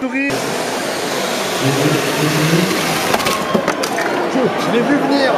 Souris. Je l'ai vu venir.